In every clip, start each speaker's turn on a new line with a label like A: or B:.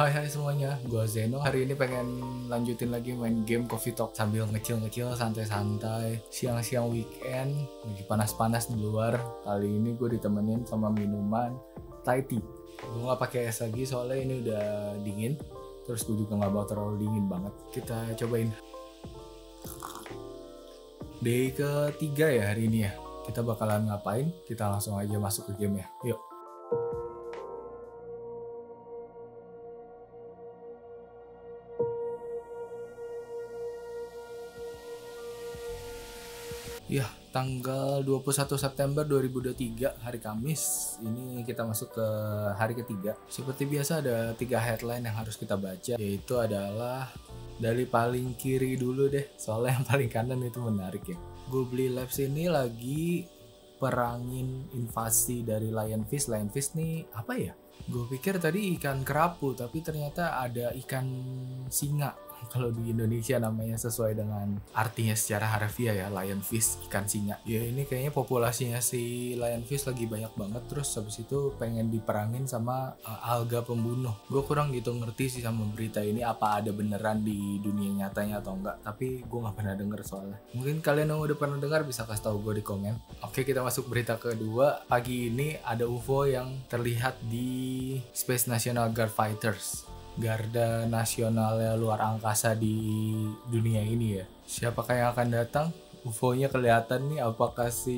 A: Hai hai semuanya, gue Zeno. Hari ini pengen lanjutin lagi main game Coffee Talk sambil ngecil-ngecil, santai-santai. Siang-siang weekend, lagi panas-panas di luar. Kali ini gue ditemenin sama minuman Thai tea. Gue gak pakai es lagi soalnya ini udah dingin. Terus gue juga gak bawa terlalu dingin banget. Kita cobain. Day ketiga ya hari ini ya. Kita bakalan ngapain? Kita langsung aja masuk ke game ya. Yuk. Ya, tanggal 21 September 2023 hari Kamis. Ini kita masuk ke hari ketiga. Seperti biasa ada tiga headline yang harus kita baca, yaitu adalah dari paling kiri dulu deh, soalnya yang paling kanan itu menarik ya. Googly Labs ini lagi perangin invasi dari Lionfish. Lionfish nih apa ya? Gue pikir tadi ikan kerapu, tapi ternyata ada ikan singa kalau di Indonesia namanya sesuai dengan artinya secara harfiah ya lionfish ikan singa. Ya ini kayaknya populasinya si lionfish lagi banyak banget. Terus habis itu pengen diperangin sama uh, alga pembunuh. Gue kurang gitu ngerti sih sama berita ini apa ada beneran di dunia nyatanya atau enggak. Tapi gue nggak pernah denger soalnya. Mungkin kalian yang udah pernah dengar bisa kasih tahu gue di komen. Oke kita masuk berita kedua. Pagi ini ada UFO yang terlihat di Space National Guard Fighters garda nasionalnya luar angkasa di dunia ini ya. Siapakah yang akan datang? UFO-nya kelihatan nih apakah si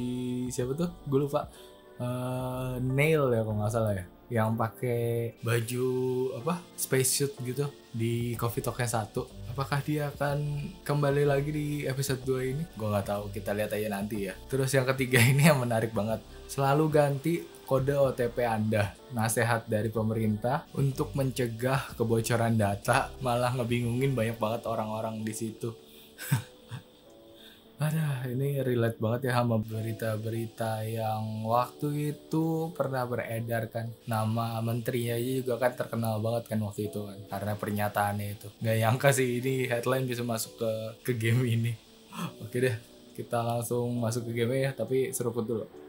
A: siapa tuh? Gue lupa. Uh, Nail ya kalau nggak salah ya yang pakai baju apa spacesuit gitu di Coffee Talk yang satu apakah dia akan kembali lagi di episode 2 ini gue nggak tahu kita lihat aja nanti ya terus yang ketiga ini yang menarik banget selalu ganti kode OTP Anda. Nasihat dari pemerintah untuk mencegah kebocoran data, malah ngebingungin banyak banget orang-orang di situ. Ada, ini relate banget ya sama berita-berita yang waktu itu pernah beredar kan. Nama menterinya juga kan terkenal banget kan waktu itu kan. Karena pernyataannya itu. Gak nyangka sih ini headline bisa masuk ke, ke game ini. Oke deh, kita langsung masuk ke game ya. Tapi seruput dulu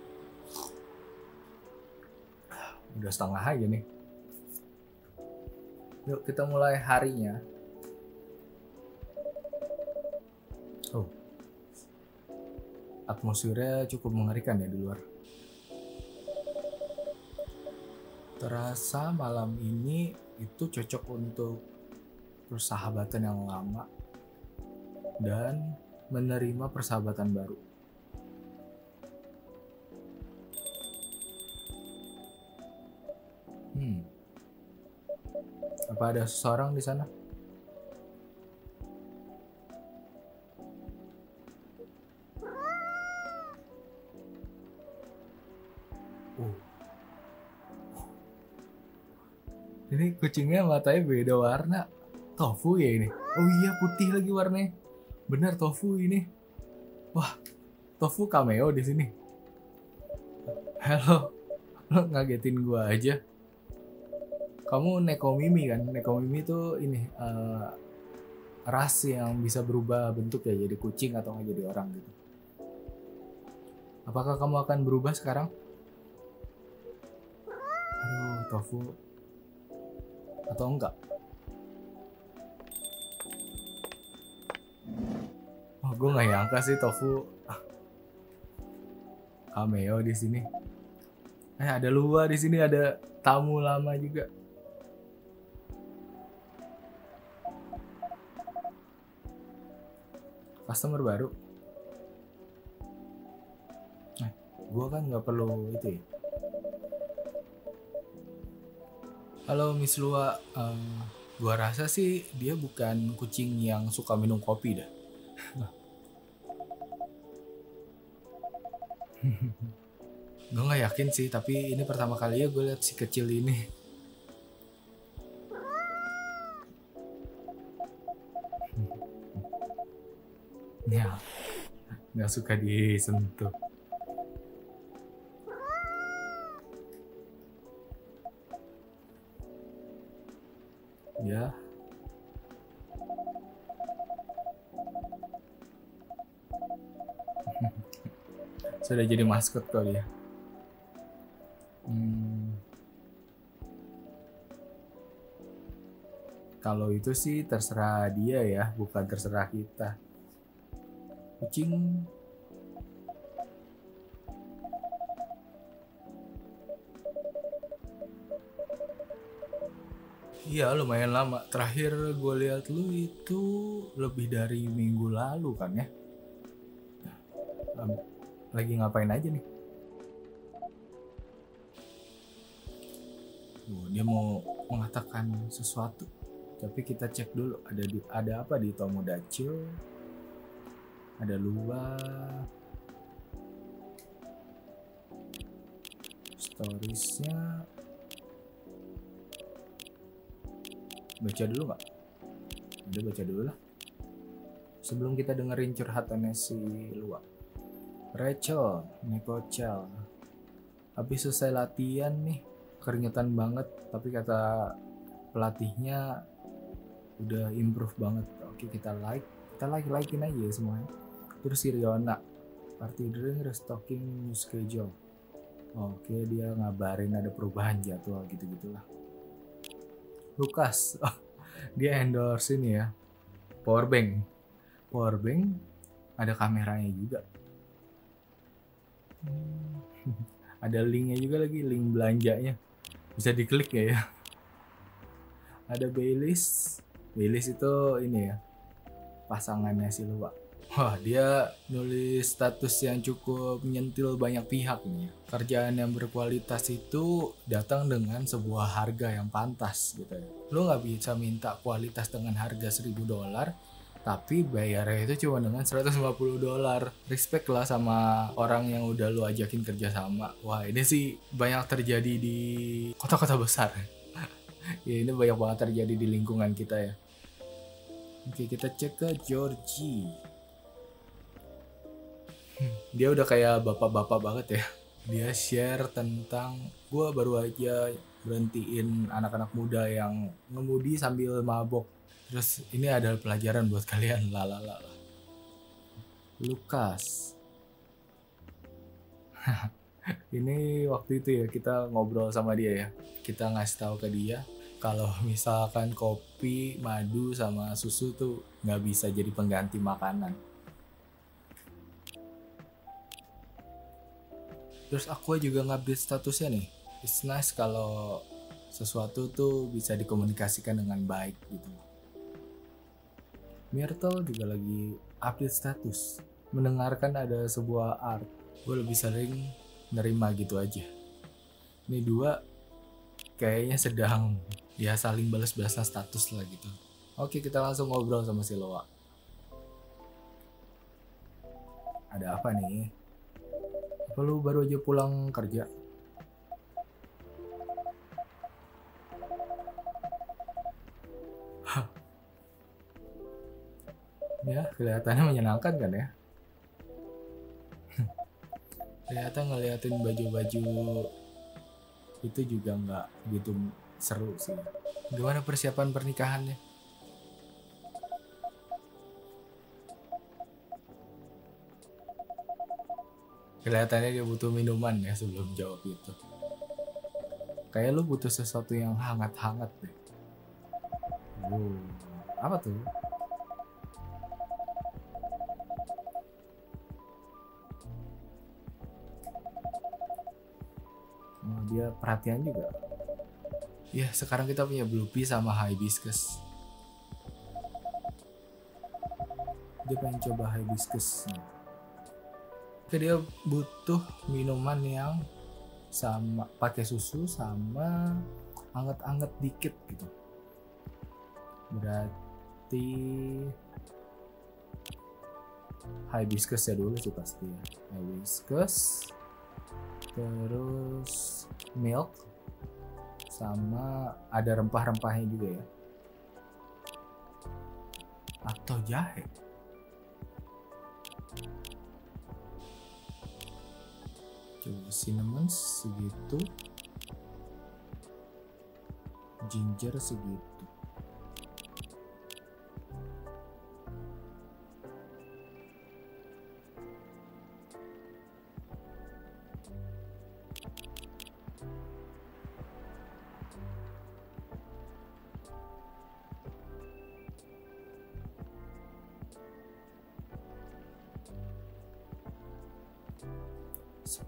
A: udah setengah aja nih. Yuk kita mulai harinya. Oh. Atmosfernya cukup mengerikan ya di luar. Terasa malam ini itu cocok untuk persahabatan yang lama dan menerima persahabatan baru Hmm. Apa ada seseorang di sana? Oh. Ini kucingnya matanya beda warna. Tofu ya ini. Oh iya putih lagi warnanya. Bener tofu ini. Wah, tofu cameo di sini. Halo, lo ngagetin gua aja kamu Nekomimi kan? Nekomimi itu ini uh, ras yang bisa berubah bentuk ya jadi kucing atau nggak jadi orang gitu. Apakah kamu akan berubah sekarang? Aduh tofu. Atau enggak? Oh gue nggak nyangka sih tofu. Cameo di sini. Eh ada luar di sini ada tamu lama juga customer baru. Nah gue kan nggak perlu itu ya. Halo Miss Lua um, gue rasa sih dia bukan kucing yang suka minum kopi dah. Gue nggak yakin sih tapi ini pertama kali ya gue lihat si kecil ini nggak suka disentuh. Ya. Sudah jadi maskot kali ya. Hmm. kalau itu sih terserah dia ya bukan terserah kita kucing Iya lumayan lama. Terakhir gue lihat lu itu lebih dari minggu lalu kan ya? Lagi ngapain aja nih? Dia mau mengatakan sesuatu. Tapi kita cek dulu ada di ada apa di Tomodachi. Ada luar. Storiesnya baca dulu nggak? Udah baca dulu lah. Sebelum kita dengerin curhatannya si Luak. Rachel, Nicocel. Habis selesai latihan nih, keringetan banget. Tapi kata pelatihnya udah improve banget. Oke kita like, kita like likein aja semuanya. Terus si Riona, party drink restocking new schedule. Oke dia ngabarin ada perubahan jadwal gitu-gitulah. Lukas oh, dia endorse ini ya. Powerbank powerbank ada kameranya juga. Ada linknya juga lagi link belanjanya. Bisa diklik ya ya. Ada Baileys Baileys itu ini ya pasangannya si lupa Wah, dia nulis status yang cukup menyentil banyak pihak nih. Kerjaan yang berkualitas itu datang dengan sebuah harga yang pantas gitu ya. Lu nggak bisa minta kualitas dengan harga 1000 dolar, tapi bayarnya itu cuma dengan 150 dolar. Respect lah sama orang yang udah lu ajakin kerja sama. Wah, ini sih banyak terjadi di kota-kota besar. ya ini banyak banget terjadi di lingkungan kita ya. Oke, kita cek ke Georgie dia udah kayak bapak-bapak banget ya. Dia share tentang gue baru aja berhentiin anak-anak muda yang ngemudi sambil mabok. Terus ini adalah pelajaran buat kalian. Lalala Lukas. Ini waktu itu ya kita ngobrol sama dia ya. Kita ngasih tahu ke dia kalau misalkan kopi madu sama susu tuh nggak bisa jadi pengganti makanan terus aku juga ngupdate statusnya nih. It's nice kalau sesuatu tuh bisa dikomunikasikan dengan baik gitu. Myrtle juga lagi update status. Mendengarkan ada sebuah art. Gue lebih sering nerima gitu aja. Ini dua kayaknya sedang ya saling balas-balasan status lah gitu. Oke kita langsung ngobrol sama si Loa. Ada apa nih kalau baru aja pulang kerja? ya, kelihatannya menyenangkan kan ya? Kelihatan ngeliatin baju-baju itu juga nggak gitu seru sih. Gimana persiapan pernikahannya? Kelihatannya dia butuh minuman ya sebelum jawab itu kayak lu butuh sesuatu yang hangat-hangat deh. Wow apa tuh? Oh, dia perhatian juga? Ya sekarang kita punya blue pea sama hibiscus. Dia pengen coba hibiscus Oke dia butuh minuman yang sama pakai susu sama anget-anget dikit gitu. Berarti hibiscus ya dulu sih pasti ya. Hibiscus terus milk sama ada rempah-rempahnya juga ya atau jahe coba cinnamon segitu. Ginger segitu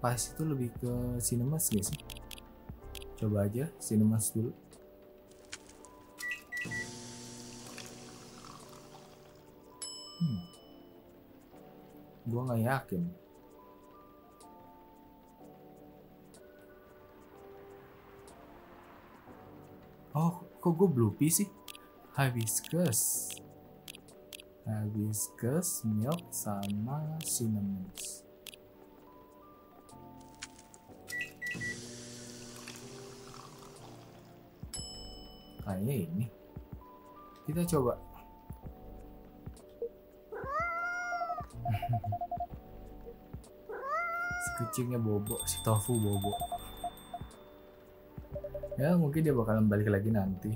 A: Spice itu lebih ke cinemas gak sih? Coba aja cinemas dulu. Hmm. Gua nggak yakin. Oh, kok gue Bluepie sih? Hibiscus. Hibiscus, milk, sama cinnamon. Kayaknya ini. Kita coba. si kucingnya bobo, si tofu bobo. Ya mungkin dia bakalan balik lagi nanti.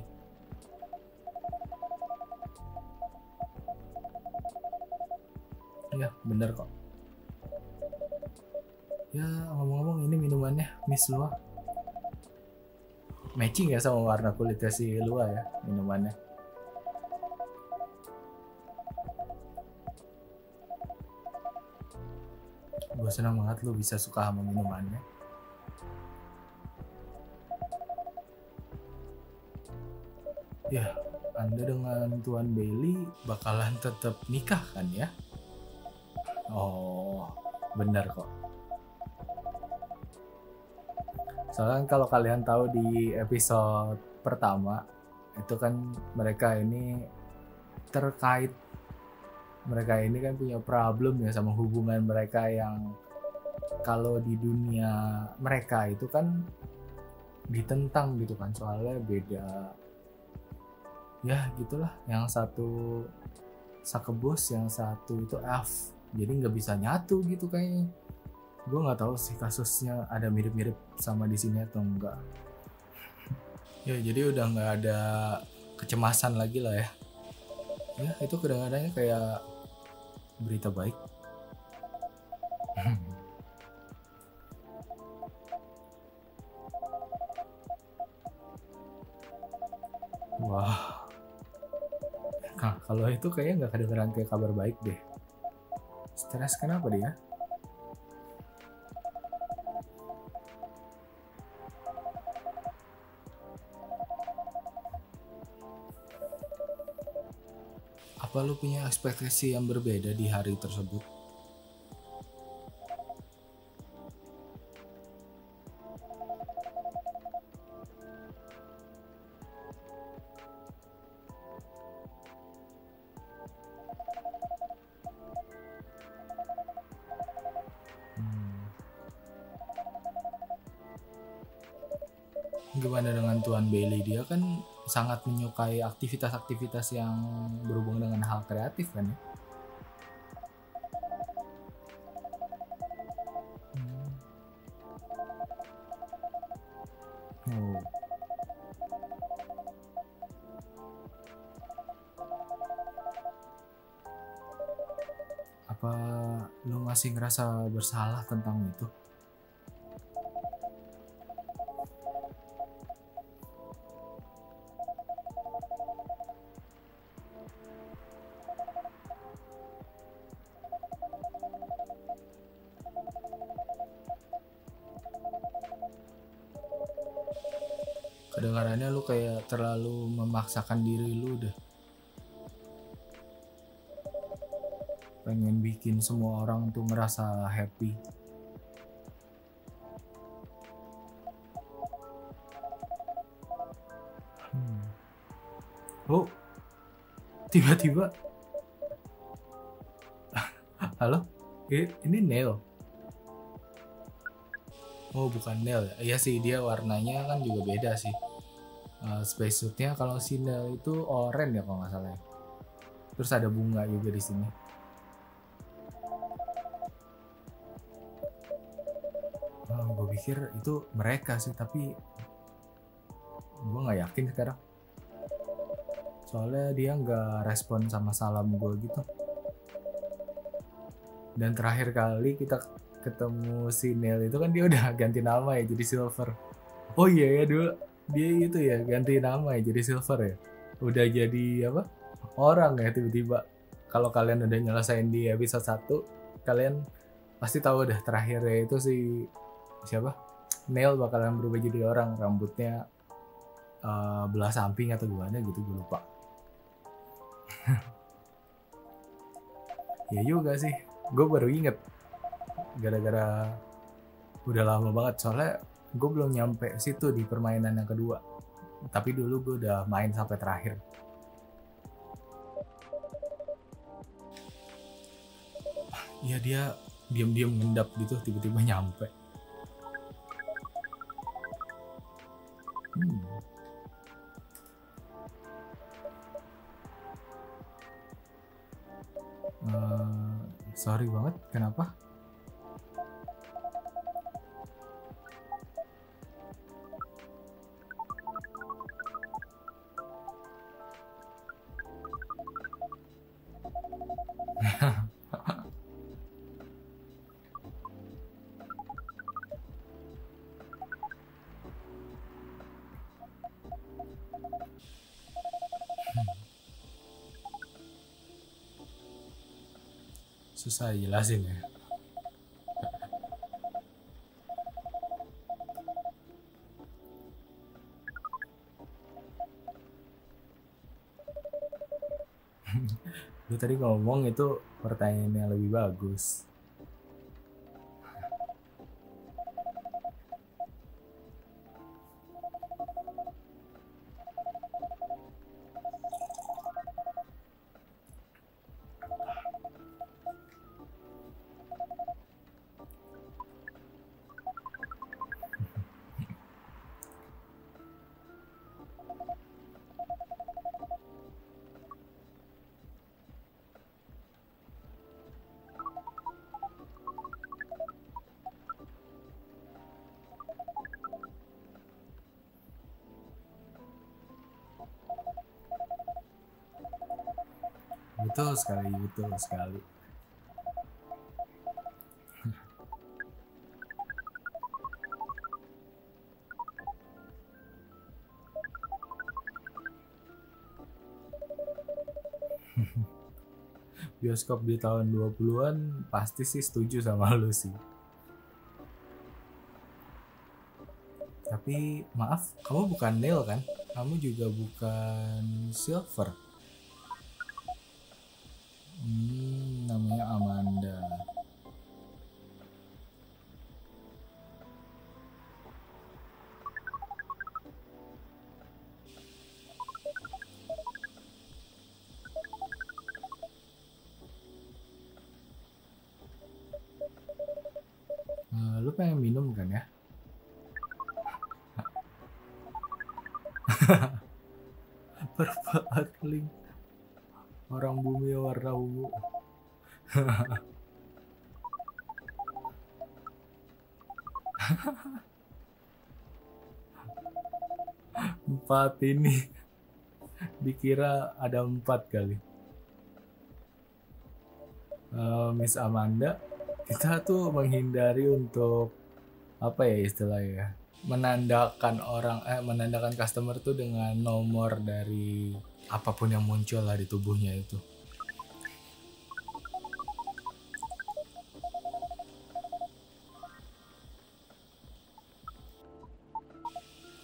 A: Ya bener kok. Ya ngomong-ngomong ini minumannya Miss Lua. Matching ya sama warna kulitnya si Lua ya minumannya. Gue senang banget lu bisa suka sama minumannya. Ya, Anda dengan Tuan Bailey bakalan tetap nikah kan ya? Oh, benar kok. Soalnya kalau kalian tahu di episode pertama itu kan mereka ini terkait mereka ini kan punya problem ya sama hubungan mereka yang kalau di dunia mereka itu kan ditentang gitu kan soalnya beda. Ya gitulah. Yang satu sakebus yang satu itu F. Jadi nggak bisa nyatu gitu kayaknya gue nggak tahu sih kasusnya ada mirip-mirip sama di sini atau enggak. Ya jadi udah nggak ada kecemasan lagi lah ya. Ya itu kadang-kadangnya kayak berita baik. Wah. Nah, kalau itu kayaknya nggak kedengeran kayak kabar baik deh. Stres kenapa dia apa lu punya ekspektasi yang berbeda di hari tersebut? Sangat menyukai aktivitas-aktivitas yang berhubungan dengan hal kreatif kan ya. Hmm. Apa lu masih ngerasa bersalah tentang itu? Terlalu memaksakan diri lu deh pengen bikin semua orang tuh merasa happy hmm. oh tiba-tiba halo ini Neil Oh bukan Nel ya? Sih dia warnanya kan juga beda sih. Uh, spacesuitnya kalau si Nel itu oranye ya kalau nggak salah. Ya. Terus ada bunga juga di sini. Oh, gue pikir itu mereka sih tapi gue nggak yakin sekarang. Soalnya dia nggak respon sama salam gue gitu. Dan terakhir kali kita ketemu si Neil itu kan dia udah ganti nama ya jadi Silver. Oh iya ya dulu dia itu ya ganti nama ya jadi Silver ya. Udah jadi apa? Orang ya tiba-tiba. Kalau kalian udah nyelesain di episode 1, kalian pasti tahu deh terakhirnya itu si siapa Neil bakalan berubah jadi orang rambutnya uh, belah samping atau gimana gitu gue lupa ya juga sih gue baru inget gara-gara udah lama banget soalnya gue belum nyampe situ di permainan yang kedua. Tapi dulu gue udah main sampai terakhir. Ya dia diam-diam ngendap gitu tiba-tiba nyampe. Hmm. Uh, sorry banget kenapa susah jelasin ya? Lu tadi ngomong itu pertanyaan yang lebih bagus betul sekali betul sekali. Bioskop di tahun 20-an pasti sih setuju sama lu sih. Tapi maaf kamu bukan Neil kan? Kamu juga bukan Silver pengen minum kan ya? Berpaling orang bumi warna ungu. Empat ini. Dikira ada empat kali. Uh, Miss Amanda kita tuh menghindari untuk apa ya istilahnya menandakan orang eh menandakan customer tuh dengan nomor dari apa pun yang muncul lah di tubuhnya itu.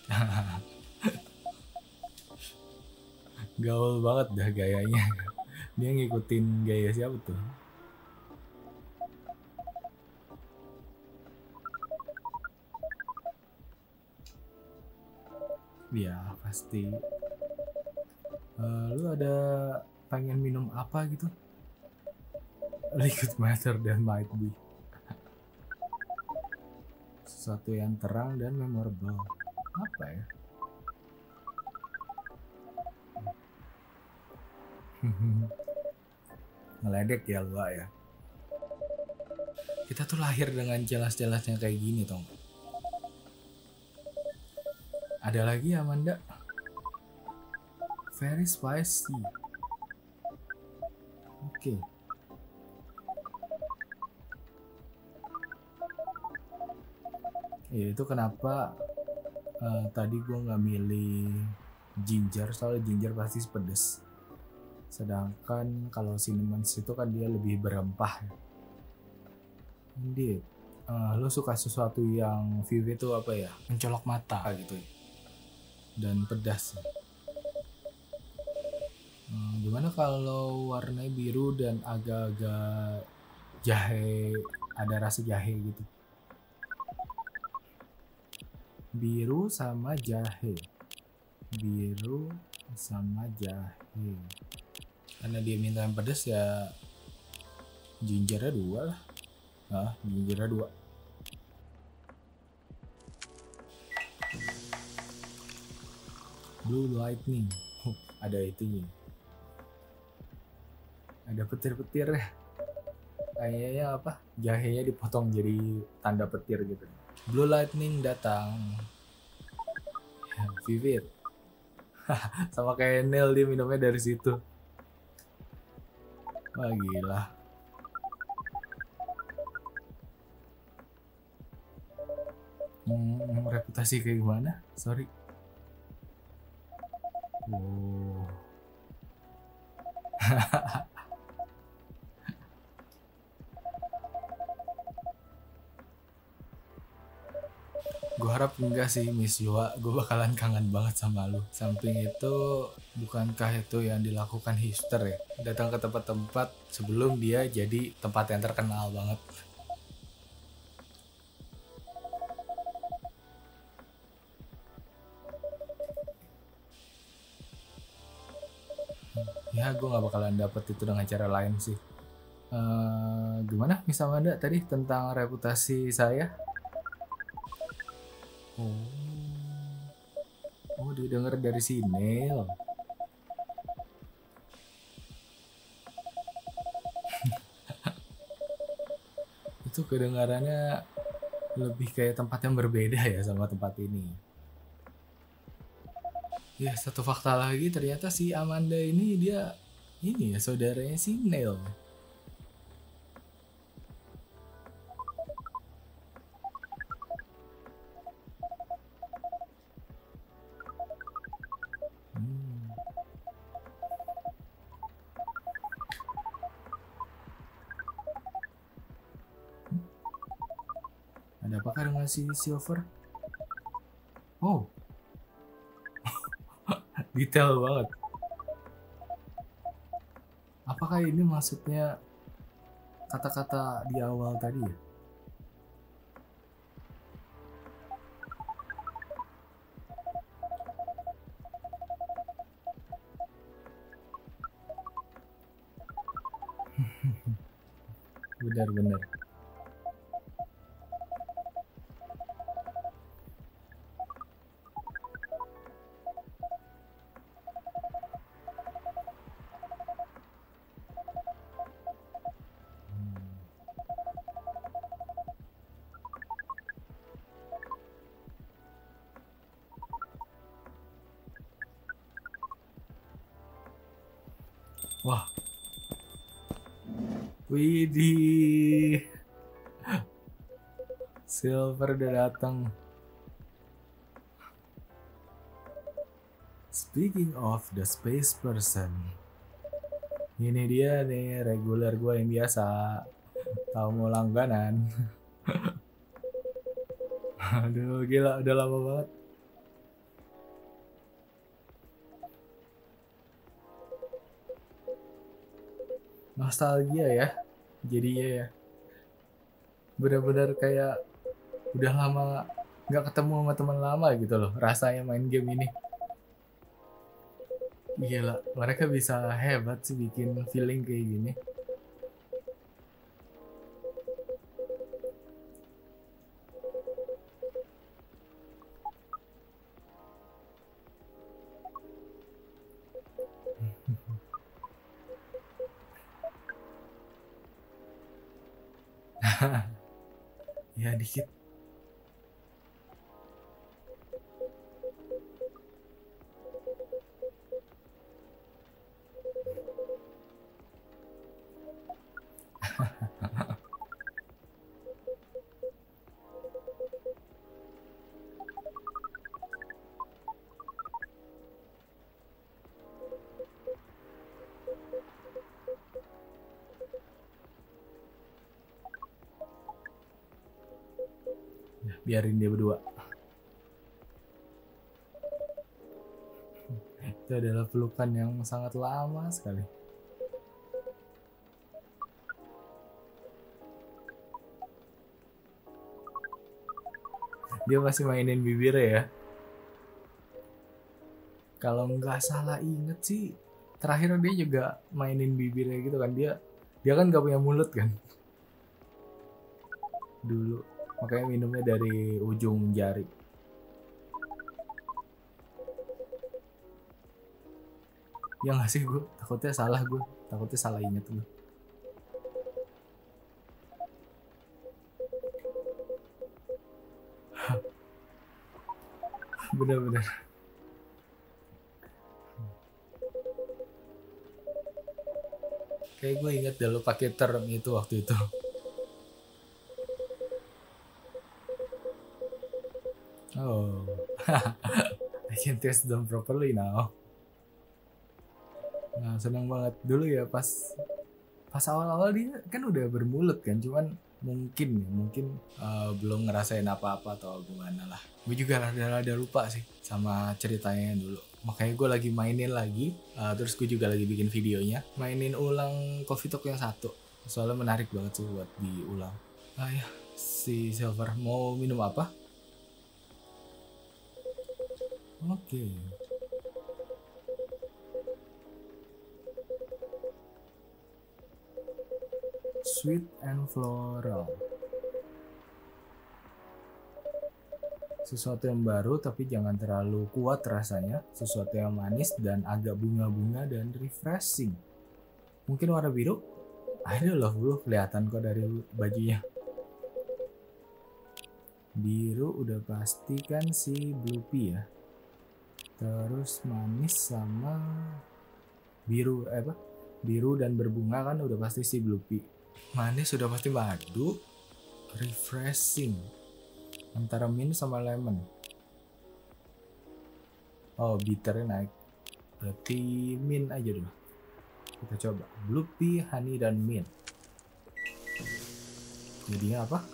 A: Gaul banget dah gayanya. Dia ngikutin gaya siapa tuh? Ya pasti. Uh, lu ada pengen minum apa gitu? Liquid matter dan might be. Sesuatu yang terang dan memorable. Apa ya? Ngeledek ya lu ya. Kita tuh lahir dengan jelas-jelasnya kayak gini tong ada lagi Amanda very spicy. Oke. Okay. Ya, itu kenapa uh, tadi gue nggak milih ginger soalnya ginger pasti pedes sedangkan kalau cinnamon itu kan dia lebih berempah Indeed. Uh, lo suka sesuatu yang vivid itu apa ya? Mencolok mata gitu ya. Dan pedas. Hmm, gimana kalau warnanya biru dan agak-agak jahe, ada rasa jahe gitu? Biru sama jahe. Biru sama jahe. Karena dia minta yang pedas ya gingernya dua lah. Ah, gingernya dua. Blue lightning. Huh, ada itunya. Ada petir-petir. Kayaknya apa? Jahenya dipotong jadi tanda petir gitu. Blue lightning datang. Vivid. Sama kayak Neil dia minumnya dari situ. Wah gila. Hmm, reputasi kayak gimana? Sorry enggak sih Miss Yua. Gue bakalan kangen banget sama lu. Samping itu bukankah itu yang dilakukan hipster ya? Datang ke tempat-tempat sebelum dia jadi tempat yang terkenal banget. Ya gue gak bakalan dapet itu dengan cara lain sih. Uh, gimana misalnya tadi tentang reputasi saya Oh. Oh, dia denger dari sini loh. Itu kedengarannya lebih kayak tempat yang berbeda ya sama tempat ini. Ya, satu fakta lagi ternyata si Amanda ini dia ini ya saudaranya si Neil. Si Silver? Oh. Detail banget. Apakah ini maksudnya kata-kata di awal tadi ya? Benar-benar. Widih. Silver udah datang. Speaking of the space person. Ini dia nih reguler gue yang biasa. Tahu mau langganan. Aduh gila udah lama banget. nostalgia ya jadi ya benar-benar kayak udah lama nggak ketemu sama teman lama gitu loh rasanya main game ini. Gila mereka bisa hebat sih bikin feeling kayak gini biarin dia berdua. Itu adalah pelukan yang sangat lama sekali. Dia masih mainin bibirnya ya. Kalau nggak salah inget sih terakhir dia juga mainin bibirnya gitu kan. Dia dia kan gak punya mulut kan. Dulu makanya minumnya dari ujung jari. Ya nggak sih gue takutnya salah gue takutnya salah inget gue bener-bener kayak gue inget lo pakai term itu waktu itu oh I can taste them properly now. Nah seneng banget. Dulu ya pas pas awal-awal dia kan udah bermulut kan cuman mungkin ya mungkin uh, belum ngerasain apa-apa atau gimana lah. Gue juga rada-rada lupa sih sama ceritanya dulu. Makanya gue lagi mainin lagi uh, terus gue juga lagi bikin videonya. Mainin ulang coffee talk yang satu. Soalnya menarik banget sih buat diulang. Ah ya si silver mau minum apa oke sweet and floral. Sesuatu yang baru tapi jangan terlalu kuat rasanya, sesuatu yang manis dan agak bunga-bunga dan refreshing. Mungkin warna biru? Ada loh bro, kelihatan kok dari bajunya. Biru udah pasti kan si pea ya. Terus manis sama biru eh apa? Biru dan berbunga kan udah pasti si blue pea manis sudah pasti madu refreshing. Antara mint sama lemon. Oh bitternya naik. Berarti mint aja dulu kita coba. Blue pea honey dan mint. Jadinya apa?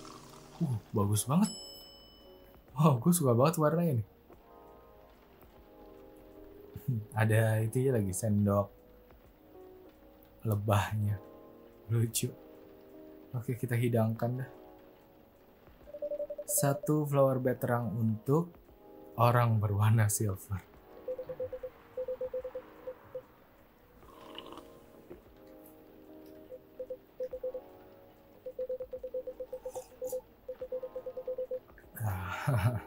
A: Uh bagus banget. Oh gue suka banget warnanya nih ada itu ya lagi sendok lebahnya lucu Oke, kita hidangkan dah. Satu flower bed terang untuk orang berwarna silver.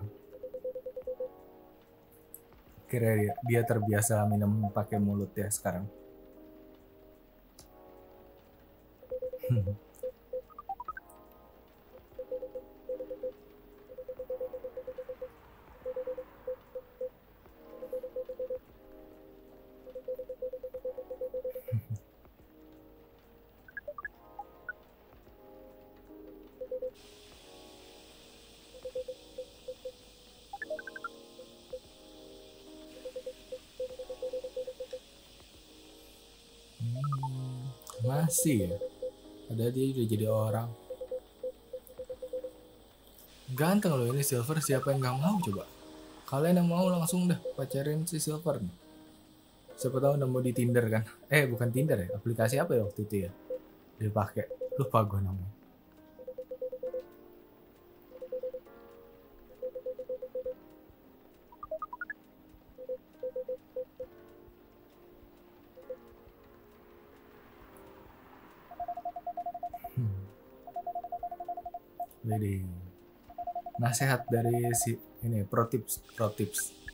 A: Kira dia, dia terbiasa minum pakai mulut ya sekarang. Masih ya? Padahal dia udah jadi orang. Ganteng loh ini Silver, siapa yang gak mau coba? Kalian yang mau langsung dah pacarin si Silver nih. Siapa tahu nemu di Tinder kan? Eh bukan Tinder ya, aplikasi apa ya waktu itu ya? Dia pakai, lupa gue namanya. Jadi nasihat dari si ini pro tips pro tips.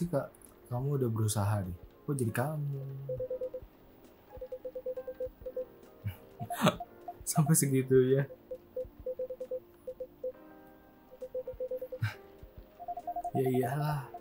A: Sih kak, kamu udah berusaha deh. Kok jadi kamu? Sampai segitu ya. ya iyalah.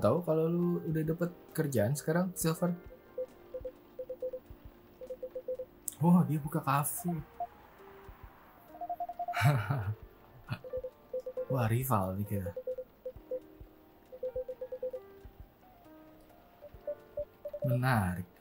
A: Nggak tahu kalau lu udah dapet kerjaan sekarang, Silver. Oh, dia buka kafe. Wah, rival nih kita. Menarik.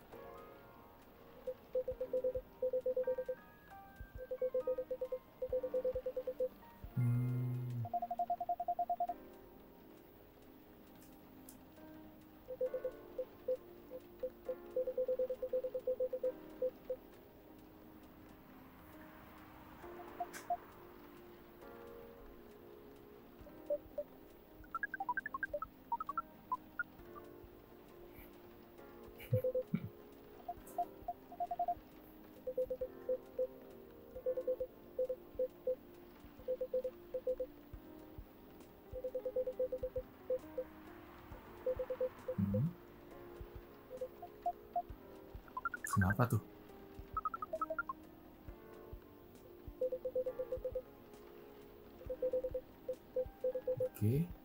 A: Kenapa tuh? Oke. Uh,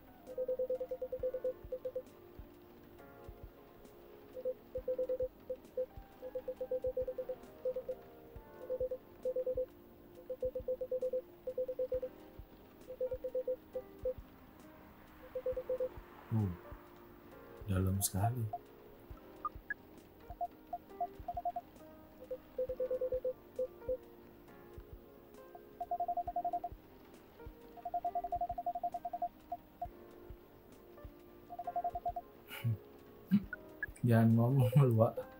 A: Jangan ngomong lu, Wak.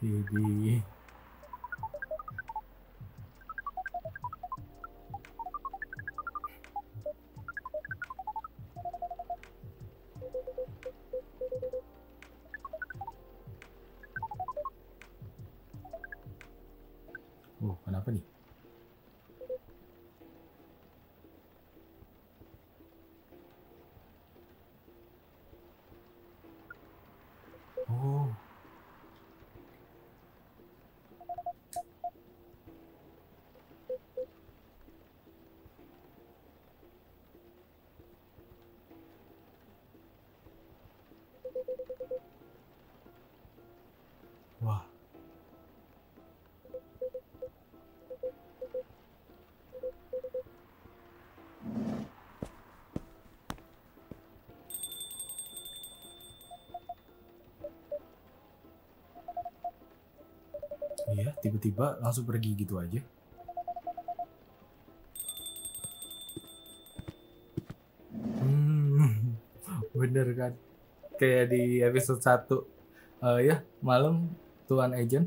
A: Widih. Iya, tiba-tiba langsung pergi gitu aja. Hmm, bener kan? Kayak di episode 1 eh ya, malam Tuan Agent.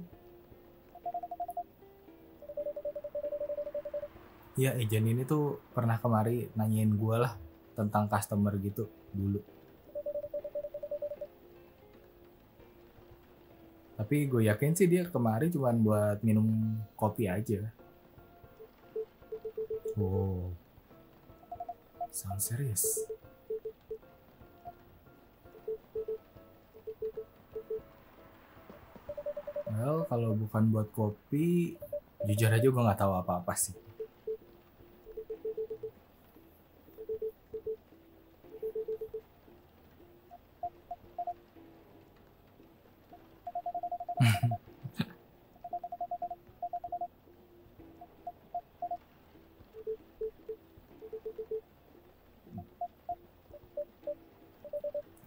A: Ya, agent ini tuh pernah kemari nanyain gua lah tentang customer gitu dulu. Tapi gue yakin sih dia kemari cuman buat minum kopi aja. Oh. Sound serius. Bukan buat kopi, jujur aja gue nggak tahu apa-apa sih.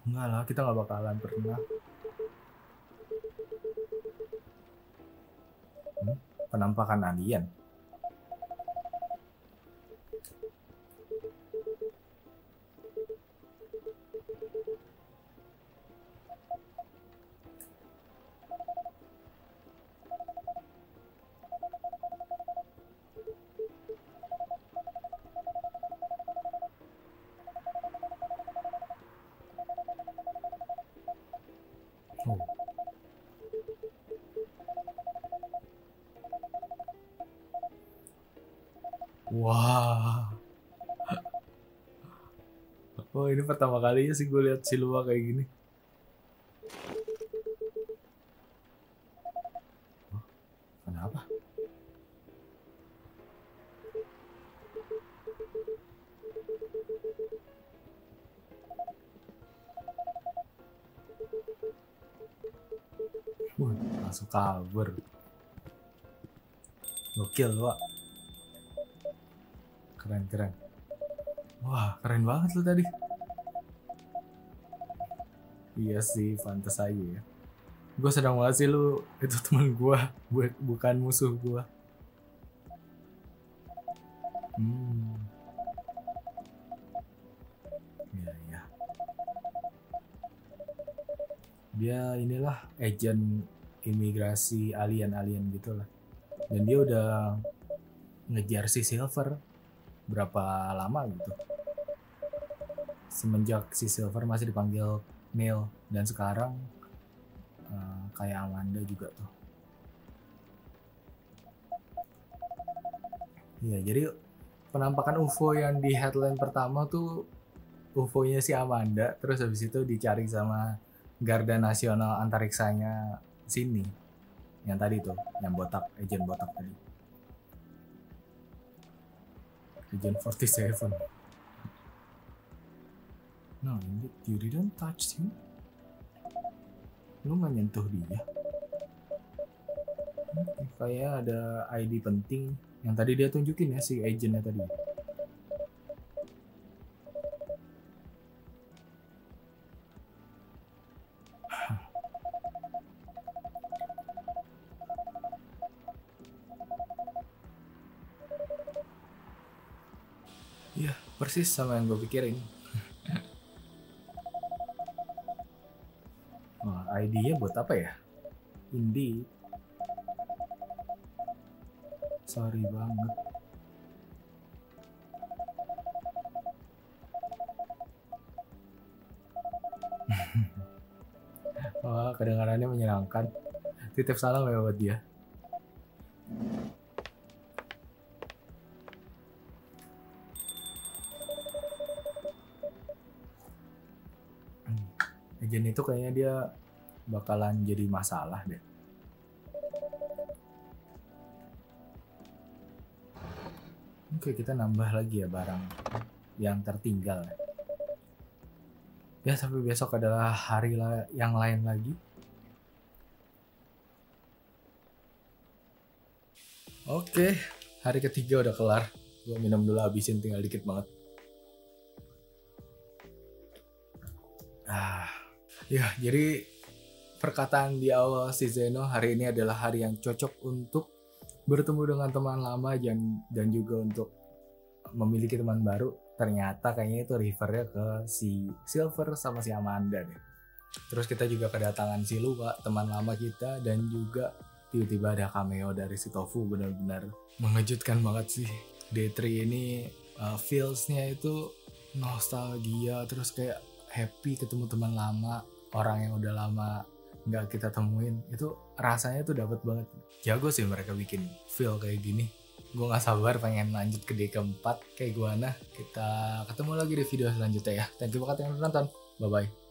A: Enggak lah, kita nggak bakalan pernah. Penampakan alien. Kalinya sih gue lihat Silua kayak gini. Kenapa? Wah, langsung kabur. Gokil, Wak. Keren, keren. Wah, keren banget lu tadi. Iya sih, pantas aja ya. Gue sedang ngasih lu itu teman gue, bukan musuh gue. Hmm. Iya, iya. Dia inilah agent imigrasi alien-alien gitu lah. Dan dia udah ngejar si Silver berapa lama gitu. Semenjak si Silver masih dipanggil Neil dan sekarang eh, kayak Amanda juga tuh. Iya, jadi penampakan UFO yang di headline pertama tuh UFO-nya si Amanda, terus habis itu dicari sama Garda Nasional Antariksanya sini. Yang tadi tuh, yang botak, agent botak tadi. Agent 47. No, you didn't touch him. Lu nggak nyentuh dia. Hmm, kayak ada ID penting yang tadi dia tunjukin ya si agentnya tadi. Iya, persis sama yang gue pikirin. ID-nya buat apa ya? Indi. Sorry banget. Wah, kedengarannya menyenangkan. Titip salam ya buat dia. Agen itu kayaknya dia bakalan jadi masalah deh. Oke, kita nambah lagi ya barang yang tertinggal. Ya, sampai besok adalah hari la- yang lain lagi. Oke, hari ketiga udah kelar. Gue minum dulu habisin tinggal dikit banget. Ah, ya jadi perkataan di awal si Zeno hari ini adalah hari yang cocok untuk bertemu dengan teman lama dan dan juga untuk memiliki teman baru. Ternyata kayaknya itu refernya ke si Silver sama si Amanda deh. Terus kita juga kedatangan si Luwa, teman lama kita dan juga tiba-tiba ada cameo dari si Tofu benar-benar mengejutkan banget sih. D3 ini uh, feels-nya itu nostalgia terus kayak happy ketemu teman lama, orang yang udah lama nggak kita temuin itu rasanya tuh dapat banget. Jago sih mereka bikin feel kayak gini. Gue nggak sabar pengen lanjut ke day keempat kayak gimana? Kita ketemu lagi di video selanjutnya ya. Thank you banget yang udah nonton. Bye bye